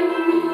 you.